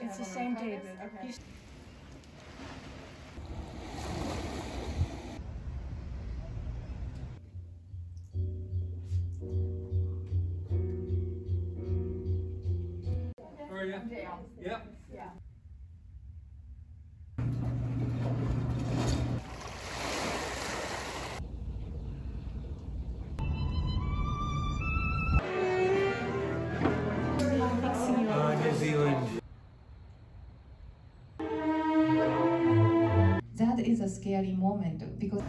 It's the same David. He's- How are you? Yep. Uh, is a scary moment because